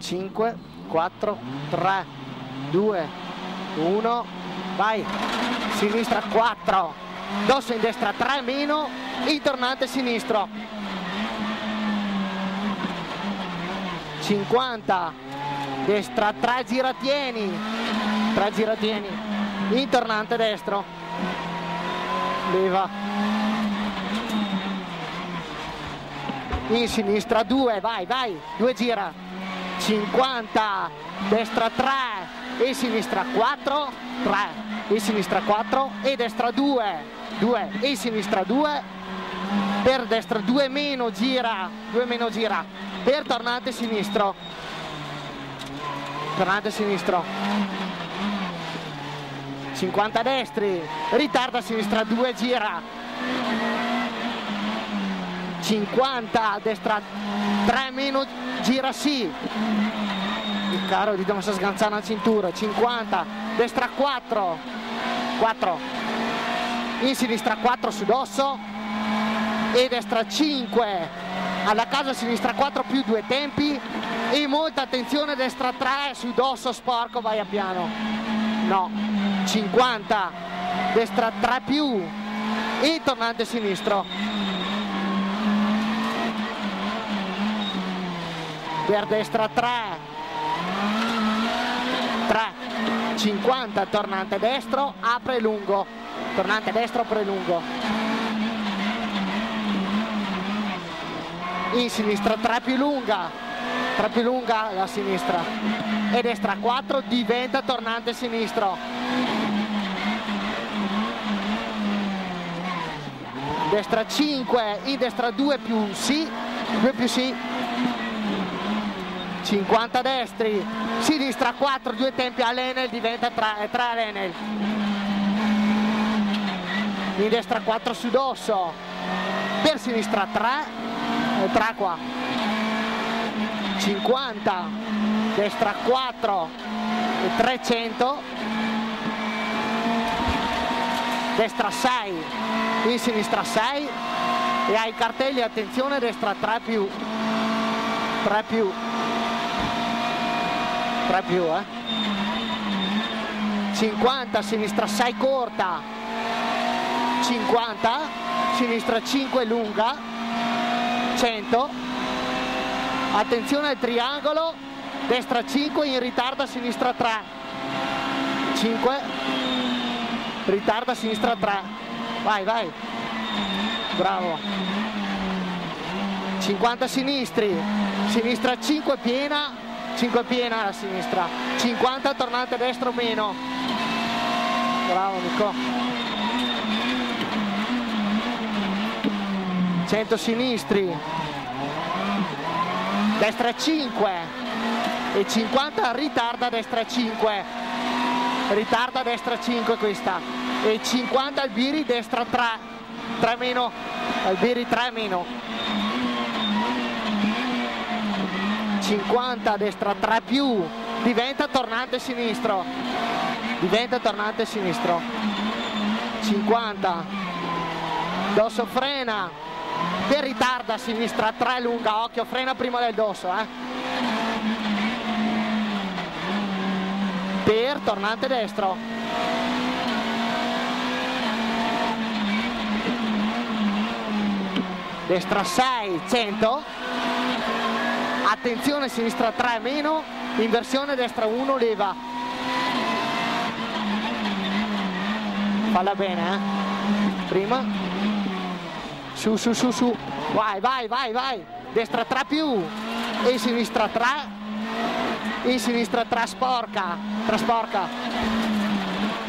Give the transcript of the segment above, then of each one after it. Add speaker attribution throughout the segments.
Speaker 1: 5, 4, 3, 2, 1, vai, sinistra 4, dosso in destra 3 meno, il tornante sinistro, 50, destra 3 giratieni, 3 giratieni, il tornante destro, leva, in sinistra 2, vai, vai, 2 gira, 50, destra 3 e sinistra 4, 3 e sinistra 4 e destra 2, 2 e sinistra 2, per destra 2 meno gira, 2 meno gira, per tornante sinistro, tornante sinistro, 50 destri, ritarda sinistra 2 gira, 50 destra 3 meno gira sì. Il caro di dobbiamo sganciare la cintura 50 destra 4 4 in sinistra 4 su dosso. E destra 5 alla casa sinistra 4 più due tempi. E molta attenzione destra 3 su dosso sporco vai a piano. No 50 destra 3 più. E tornante sinistro per destra 3 3 50 tornante destro apre lungo. Tornante destro apre lungo. In sinistra 3 più lunga. 3 più lunga la sinistra. E destra 4 diventa tornante sinistro. Destra 5 in destra 2 più sì. 2 più sì 50 destri, sinistra 4, due tempi all'Enel, diventa 3, 3 all'Enel. In destra 4 su dosso, per sinistra 3, 3 qua. 50, destra 4 e 300, destra 6, in sinistra 6 e ai cartelli attenzione destra 3 più, 3 più 3 più eh. 50 sinistra 6 corta. 50 sinistra 5 lunga. 100 attenzione al triangolo. Destra 5 in ritardo a sinistra 3 5 ritardo a sinistra 3 vai vai. Bravo. 50 sinistri. Sinistra 5 piena 5 piena a sinistra. 50 tornante a destra o meno. Bravo Nico. 100 sinistri. Destra 5 e 50 ritarda destra 5 ritarda destra 5 questa. E 50 Albiri destra 3 3 meno. Albiri 3 meno 50 destra 3 più. Diventa tornante sinistro. Diventa tornante sinistro. 50 dosso frena. Per ritarda a sinistra 3 lunga occhio frena prima del dosso eh. per tornante destro. Destra 6 100 attenzione sinistra 3 meno inversione destra 1 leva. Falla bene eh? Prima. Su su su su. Vai vai vai vai. Destra 3 più. E sinistra 3 e sinistra 3 sporca. Trasporca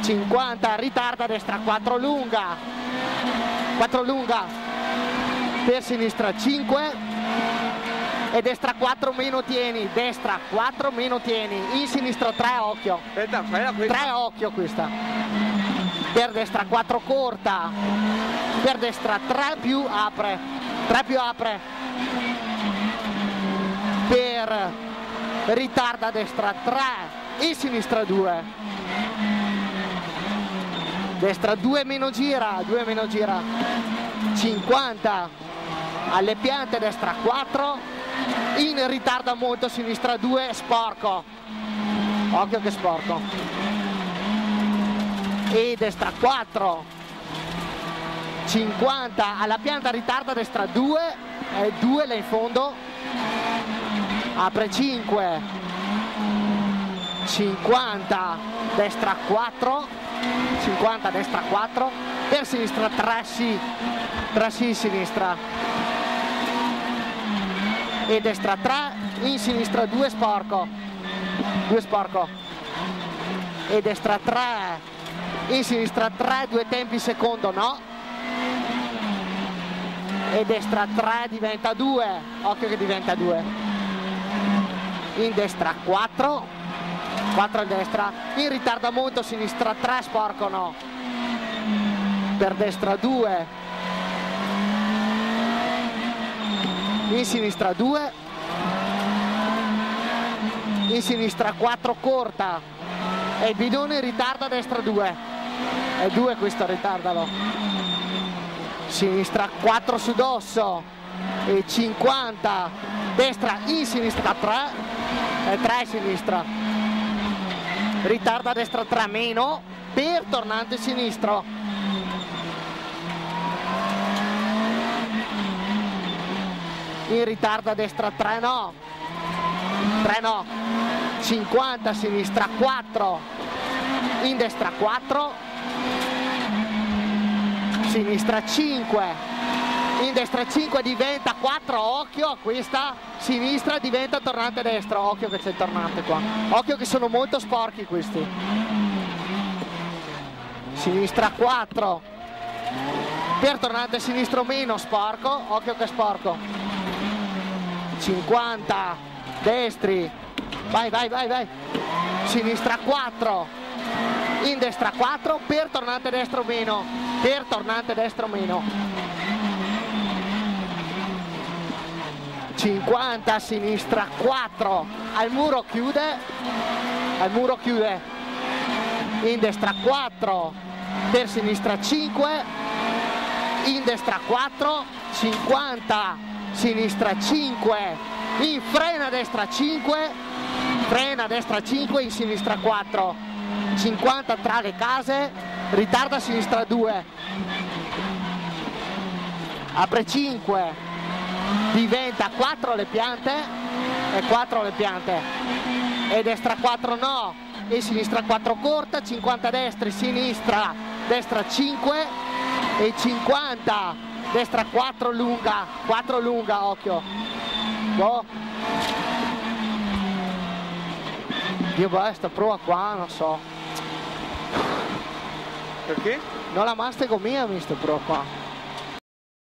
Speaker 1: 50 ritarda destra 4 lunga. 4 lunga. Per sinistra 5 e destra 4 meno tieni, destra 4 meno tieni, in sinistra 3 occhio. Aspetta, 3 occhio questa. Per destra 4 corta, per destra 3 più apre, 3 più apre. Per ritarda a destra 3 in sinistra 2. Destra 2 meno gira, 2 meno gira. 50 alle piante destra 4 in ritarda molto sinistra 2 sporco. Occhio che sporco. E destra 4 50 alla pianta ritarda destra 2 e 2 là in fondo. Apre 5 50 destra 4 50 destra 4 per sinistra 3 sì. 3 sì sinistra e destra 3 in sinistra 2 sporco. 2 sporco. E destra 3 in sinistra 3 due tempi secondo no? E destra 3 diventa 2 occhio che diventa 2 in destra 4 4 a destra. In ritarda molto sinistra 3 sporco no? Per destra 2 in sinistra 2 in sinistra 4 corta. E il bidone ritarda destra 2 è 2 questo ritardalo. Sinistra 4 su dosso. E 50 destra in sinistra 3 e 3 sinistra. Ritarda destra 3 meno. Per tornante sinistro in ritardo a destra 3 no 3 no 50 sinistra 4 in destra 4 sinistra 5 in destra 5 diventa 4 occhio a questa sinistra diventa tornante destra. Occhio che c'è il tornante qua. Occhio che sono molto sporchi questi. Sinistra 4 per tornante sinistro meno sporco. Occhio che sporco 50 destri. Vai vai vai vai. Sinistra 4 in destra 4 per tornante destro meno per tornante destro meno. 50 sinistra 4 al muro chiude al muro chiude. In destra 4 per sinistra 5 in destra 4 50 sinistra 5 in frena destra 5 frena destra 5 in sinistra 4 50 tra le case ritarda sinistra 2 apre 5 diventa 4 le piante e 4 le piante. E destra 4 no e sinistra 4 corta 50 destri sinistra destra 5 e 50 destra 4 lunga 4 lunga occhio. Boh io basta prova qua non so.
Speaker 2: Perché?
Speaker 1: non la mastico mia mister prova qua